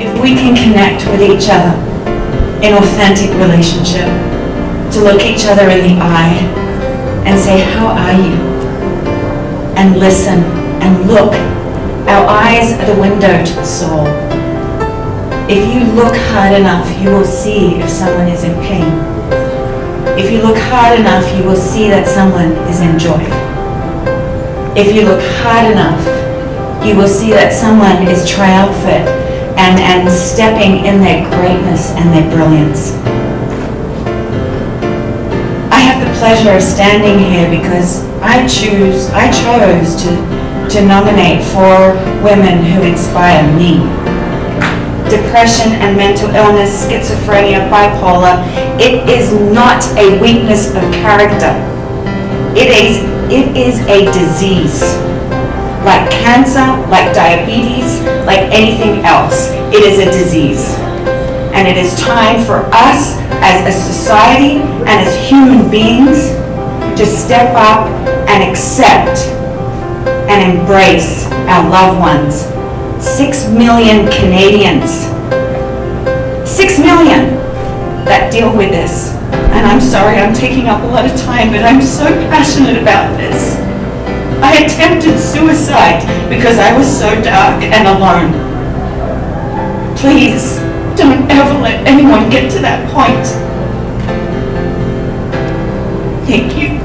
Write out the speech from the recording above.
if we can connect with each other in authentic relationship, to look each other in the eye and say, how are you? And listen and look. Our eyes are the window to the soul. If you look hard enough, you will see if someone is in pain. If you look hard enough, you will see that someone is in joy. If you look hard enough, you will see that someone is triumphant and, and stepping in their greatness and their brilliance. I have the pleasure of standing here because I choose, I chose to, to nominate four women who inspire me. Depression and mental illness, schizophrenia, bipolar, it is not a weakness of character. It is, it is a disease. Like cancer, like diabetes, like anything else, it is a disease. And it is time for us as a society and as human beings to step up and accept and embrace our loved ones. Six million Canadians, six million that deal with this. And I'm sorry I'm taking up a lot of time, but I'm so passionate about this. I attempted suicide because I was so dark and alone. Please, don't ever let anyone get to that point. Thank you.